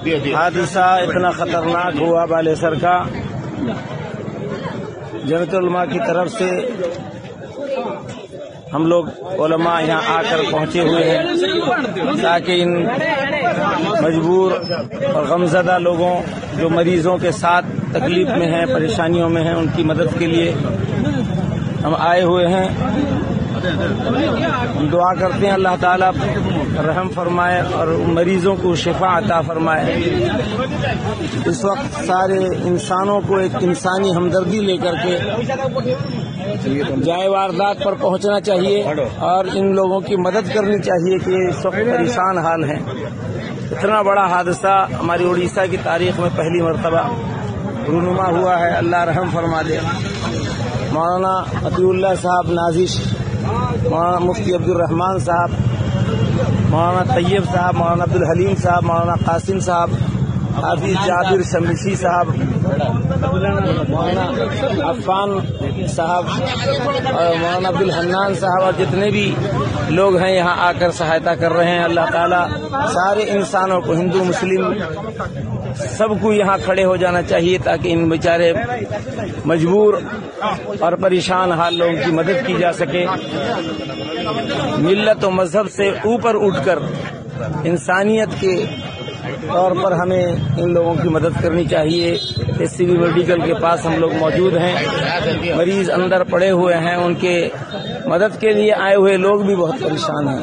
हादसा इतना खतरनाक हुआ बालेसर का जनतुलमा की तरफ़ से हम लोग ओलमा यहाँ आकर पहुँचे हुए हैं, ताकि इन मजबूर और गमजदा लोगों जो मरीजों के साथ तकलीफ़ में हैं, परेशानियों में हैं, उनकी मदद के लिए हम आए हुए हैं। दुआ करते हैं, अल्लाह ताला रहम फरमाए और मरीजों को शिफा अता फरमाए। इस वक्त सारे इंसानों को एक इंसानी हमदर्दी लेकर के जाए वारदात पर पहुँचना चाहिए और इन लोगों की मदद करनी चाहिए कि इस वक्त परेशान हाल हैं। इतना बड़ा हादसा हमारी उड़ीसा की तारीख में पहली मरतबा रूनुमा हुआ है, अल्लाह रहम फरमा दे। मौलाना अतीउल्ला साहब नाजिश मौलाना मुफ्ती अब्दुलरहमान साहब, मौलाना तैयब साहब, मौलाना अब्दुल हलीम साहब, मौलाना कासिम साहब, हाफिज जाबिर शमशी साहब मौलाना अफान साहब और मौलाना अब्दुल हन्नान साहब, और जितने भी लोग हैं यहाँ आकर सहायता कर रहे हैं, अल्लाह ताला सारे इंसानों को, हिंदू, मुस्लिम, सबको यहाँ खड़े हो जाना चाहिए ताकि इन बेचारे मजबूर और परेशान हाल लोगों की मदद की जा सके। मिल्लत और मज़हब से ऊपर उठकर इंसानियत के तौर पर हमें इन लोगों की मदद करनी चाहिए। एस मेडिकल के पास हम लोग मौजूद हैं। मरीज़ अंदर पड़े हुए हैं। उनके मदद के लिए आए हुए लोग भी बहुत परेशान हैं।